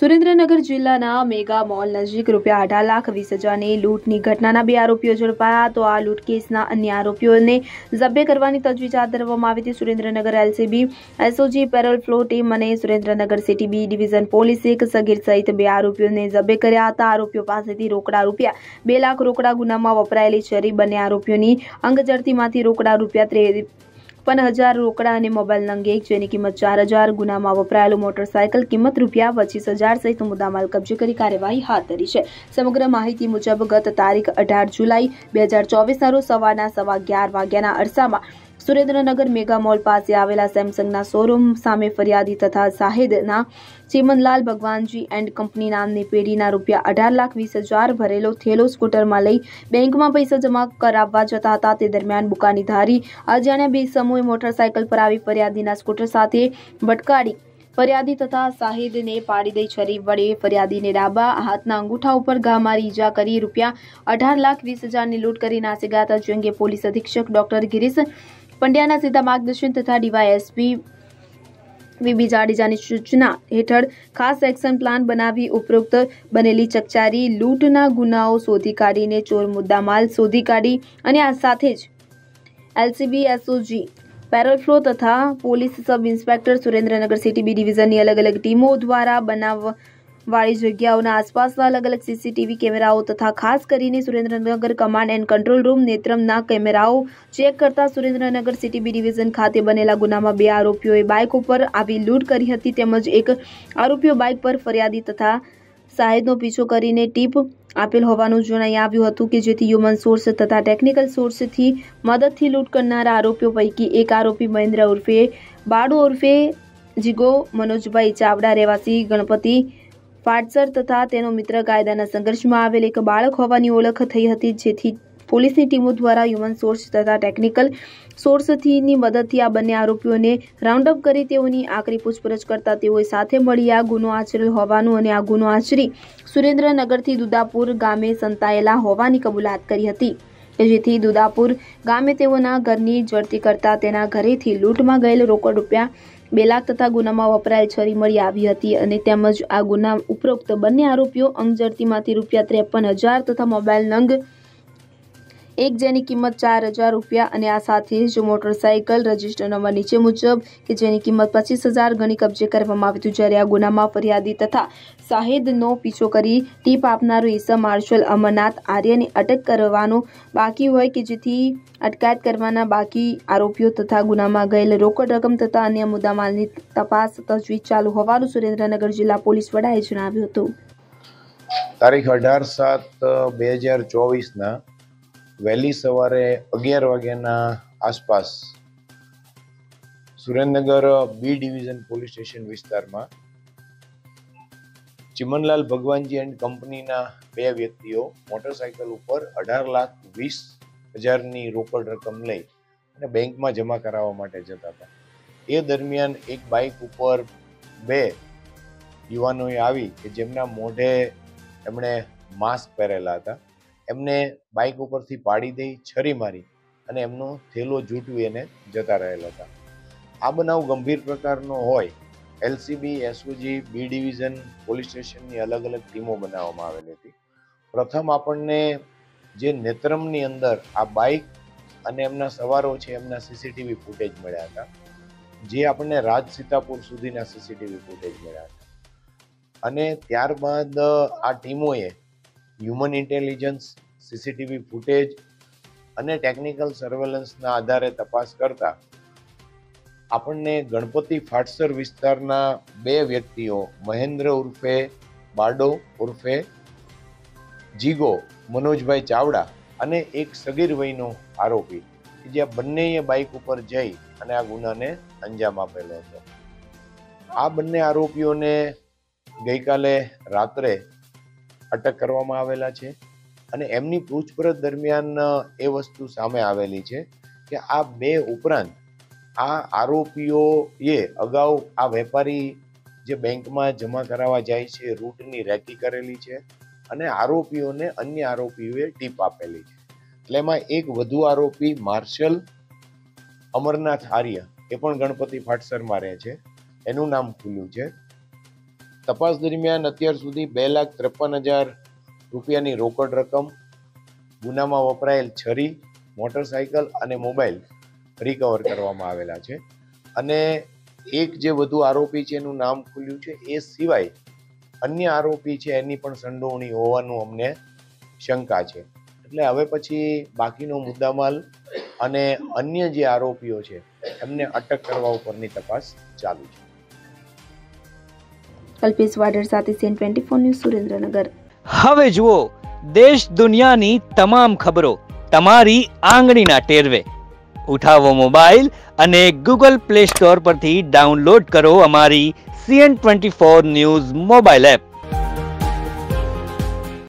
સુરેન્દ્રનગર જિલ્લાના mega mall નજીક રૂપિયા અઢાર લાખ વીસ હજારની લૂંટની ઘટનાના બે આરોપીઓ ઝડપાયા. તો આ લૂંટ કેસના અન્ય આરોપીઓને ઝબ્બે કરવાની તજવીજ હાથ ધરવામાં આવી હતી. Surendranagar LCB, SOG, parole furlough team અને સુરેન્દ્રનગર સિટી બી ડિવિઝન પોલીસે એક સગીર સહિત બે આરોપીઓને જબ્બે કર્યા હતા. આરોપીઓ પાસેથી રોકડા રૂપિયા બે લાખ રોકડા ગુનામાં વપરાયેલી છરી બંને આરોપીઓની અંગઝડતીમાંથી રોકડા રૂપિયા પણ હજાર રોકડા અને મોબાઈલ અંગે જેની કિંમત ચાર હજાર, ગુનામાં વપરાયેલું મોટરસાયકલ કિંમત રૂપિયા પચીસ હજાર સહિત મુદ્દામાલ કબજે કરી કાર્યવાહી હાથ ધરી છે. સમગ્ર માહિતી મુજબ ગત તારીખ અઢાર જુલાઈ, બે હજાર ચોવીસના રોજ સવારના સવા અગિયાર વાગ્યાના અરસામાં સુરેન્દ્રનગર મેગા મોલ પાસે આવેલા સેમસંગના શોરૂમ સામે ફરિયાદી તથા શાહિદના ચીમનલાલ ભગવાનજી એન્ડ કંપની નામની પેઢીના રૂપિયા અઢાર લાખ વીસ હજાર ભરેલો થેલો સ્કૂટરમાં લઈ બેંકમાં પૈસા જમા કરાવવા જતા હતા. તે દરમિયાન બુકાની ધારી અજાણ્યા બે સમૂહે મોટરસાયકલ પર આવી ફરિયાદીના સ્કૂટર સાથે ભટકાડી ફરિયાદી તથા શાહિદને પાડી દઈ છરી વડે ફરિયાદીને ડાબા હાથના અંગૂઠા ઉપર ઘા મારી ઈજા કરી રૂપિયા અઢાર લાખ વીસ હજારની લૂંટ કરી. નાસી ગયા હતા જે અંગે પોલીસ અધિક્ષક ડોક્ટર ગિરીશ પંડ્યાના સીધા માર્ગદર્શન તથા ડીવાયએસપી વીબી જાડેજાની સૂચના હેઠળ ખાસ એક્શન પ્લાન બનાવી ઉપરોક્ત બનેલી ચકચારી, લૂંટના ગુનાઓ શોધી કાઢીને ચોર મુદ્દામાલ શોધી કાઢી અને આ સાથે જ એલસીબી, એસઓજી પેરોલફ્લો તથા police sub inspector Surendranagar city B ડિવિઝનની અલગ અલગ ટીમો દ્વારા બનાવ વાળી જગ્યાઓના આસપાસના અલગ અલગ સીસીટીવી કેમેરાઓ તથા ખાસ કરીને Surendranagar command and control room નેત્રમના કેમેરાઓ ચેક કરતા સુરેન્દ્રનગર સિટી બી ડિવિઝન ખાતે બનેલા ગુનામાં બે આરોપીઓએ બાઇક ઉપર આવી લૂંટ કરી હતી તેમજ એક આરોપીઓ બાઇક પર ફરિયાદી તથા સાહેદનો પીછો કરીને ટીપ આપેલ હોવાનું જણાઈ આવ્યું હતું કે જેથી હ્યુમન સોર્સ તથા ટેકનિકલ સોર્સથી મદદથી લૂંટ કરનારા આરોપીઓ પૈકી એક આરોપી મહેન્દ્ર ઉર્ફે બાડુ ઉર્ફે જીગો મનોજભાઈ ચાવડા રહેવાસી ગણપતિ ફાટસર તથા તેનો મિત્ર કાયદાના સંઘર્ષમાં આવેલ એક બાળક હોવાની ઓળખ થઈ હતી, જેથી પોલીસની ટીમો દ્વારા હ્યુમન સોર્સ તથા ટેકનિકલ સોર્સથીની મદદથી આ બંને આરોપીઓને રાઉન્ડ અપ કરી તેઓની આકરી પૂછપરછ કરતા તેઓએ સાથે મળી આ ગુનો આચરેલ હોવાનું અને આ ગુનો આચરી સુરેન્દ્રનગરથી દુદાપુર ગામે સંતાયેલા હોવાની કબૂલાત કરી હતી જેથી દુદાપુર ગામે તેઓના ઘરની જડતી કરતા તેના ઘરેથી લૂંટમાં ગયેલ રોકડ રૂપિયા બે લાખ તથા ગુનામાં વપરાયેલ છરી મળી આવી હતી અને તેમજ આ ગુના ઉપરોક્ત બંને આરોપીઓ અંગજરતીમાંથી રૂપિયા ત્રેપન હજાર તથા મોબાઈલ નંગ એક જેની કિંમત ચાર હજાર રૂપિયા અને આ સાથે જ મોટરસાયકલ રજિસ્ટર નંબર નીચે મુજબ કે જેની કિંમત પચીસ હજાર ગણી કબજે કરવામાં આવી હતું જ્યારે આ ગુનામાં ફરિયાદી તથા શાહિદનો પીછો કરી ટીપ આપનારો ઈસમ માર્શલ અમરનાથ આર્યને અટક કરવાનો બાકી હોય કે જેથી અટકાયત કરવાના બાકી આરોપીઓ તથા ગુનામાં ગયેલ રોકડ રકમ તથા અન્ય મુદ્દામાલની તપાસ તજવીજ ચાલુ હોવાનું સુરેન્દ્રનગર જિલ્લા પોલીસ વડાએ જણાવ્યું હતું. તારીખ અઢાર સાત, બે હજાર ચોવીસના વહેલી સવારે અગિયાર વાગ્યાના આસપાસ Surendranagar B division police station વિસ્તારમાં ચિમનલાલ ભગવાનજી એન્ડ કંપનીના બે વ્યક્તિઓ મોટરસાયકલ ઉપર અઢાર લાખ વીસ હજારની રોકડ રકમ લઈ અને બેંકમાં જમા કરાવવા માટે જતા હતા. એ દરમિયાન એક બાઇક ઉપર બે યુવાનોએ આવી કે જેમના મોઢે એમણે માસ્ક પહેરેલા હતા. એમને બાઇક ઉપરથી પાડી દઈ, છરી મારી અને એમનો થેલો જૂટવી એને જતા રહેલા હતા. આ બનાવ ગંભીર પ્રકારનો હોય, LCB SOG B division, police સ્ટેશનની અલગ અલગ ટીમો બનાવવામાં આવેલી હતી. પ્રથમ આપણને જે નેત્રમની અંદર આ બાઇક અને એમના સવારો છે એમના સીસીટીવી ફૂટેજ મળ્યા હતા, જે આપણને રાજ સીતાપુર સુધીના સીસીટીવી ફૂટેજ મળ્યા હતા. અને ત્યારબાદ આ ટીમોએ હ્યુમન ઇન્ટેલિજન્સ, સીસીટીવી ફૂટેજ અને ટેકનિકલ સર્વેલન્સના આધારે તપાસ કરતા આપણને ગણપતિ ફાટસર વિસ્તારના બે વ્યક્તિઓ, મહેન્દ્ર ઉર્ફે બાડો ઉર્ફે જીગો મનોજભાઈ ચાવડા અને એક સગીર વયનો આરોપી કે જે બંનેએ બાઇક ઉપર જઈ અને આ ગુનાને અંજામ આપેલો હતો. આ બંને આરોપીઓને ગઈકાલે રાત્રે અટક કરવામાં આવેલા છે અને એમની પૂછપરછ દરમિયાન એ વસ્તુ સામે આવેલી છે કે આ બે ઉપરાંત આ આરોપીઓએ અગાઉ આ વેપારી જે બેંકમાં જમા કરાવવા જાય છે, રૂટની રેકી કરેલી છે અને આરોપીઓને અન્ય આરોપીઓએ ટીપ આપેલી છે. એટલે એમાં એક વધુ આરોપી માર્શલ અમરનાથ આર્ય, એ પણ ગણપતિ ફાટસરમાં રહે છે. એનું નામ ખુલ્યું છે. તપાસ દરમિયાન અત્યાર સુધી બે લાખ ત્રેપન હજાર રૂપિયાની રોકડ રકમ ગુનામાં વપરાયેલ છરી, મોટરસાયકલ અને મોબાઈલ રિકવર કરવામાં આવેલા છે. અને એક જે વધુ આરોપી છે એનું નામ ખુલ્યું છે એ સિવાય અન્ય આરોપી છે એની પણ સંડોવણી હોવાનું અમને શંકા છે. એટલે હવે પછી બાકીનો મુદ્દામાલ અને અન્ય જે આરોપીઓ છે એમને અટક કરવા ઉપરની તપાસ ચાલુ છે. કલ્પેશ વાડર સાથે CN twenty four news Surendranagar. હવે જુઓ, દેશ દુનિયાની તમામ ખબરો તમારી આંગળીના ટેરવે. ઉઠાવો મોબાઈલ અને ગૂગલ પ્લે સ્ટોર પરથી ડાઉનલોડ કરો અમારી CN twenty four news mobile app.